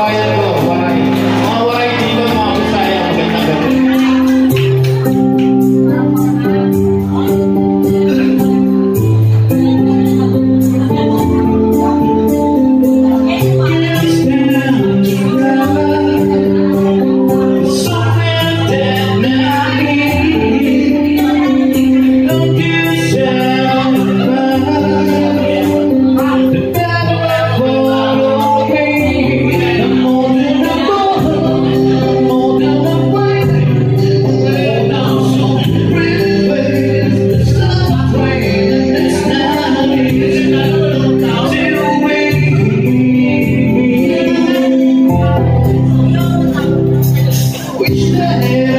kababayan ko, waray.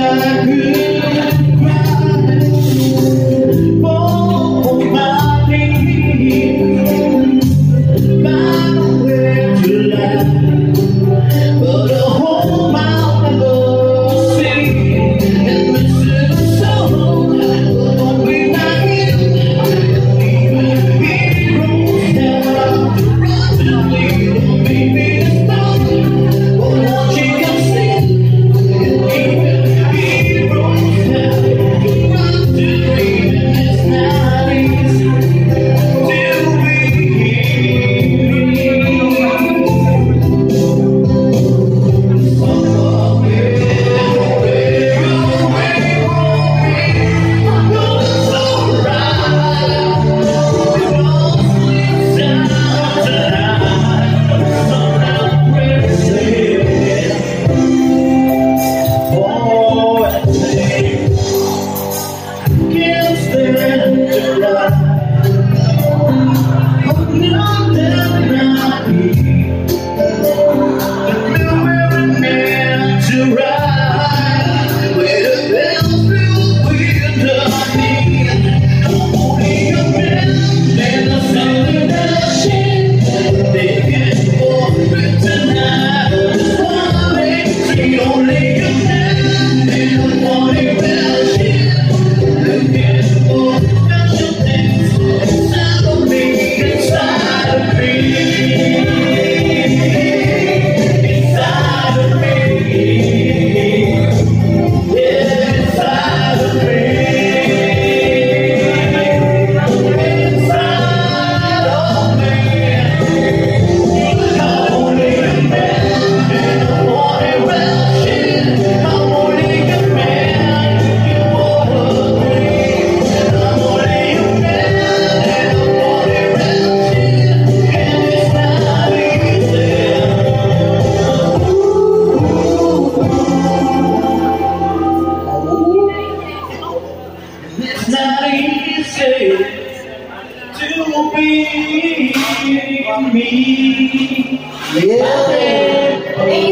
I could be me. Yeah.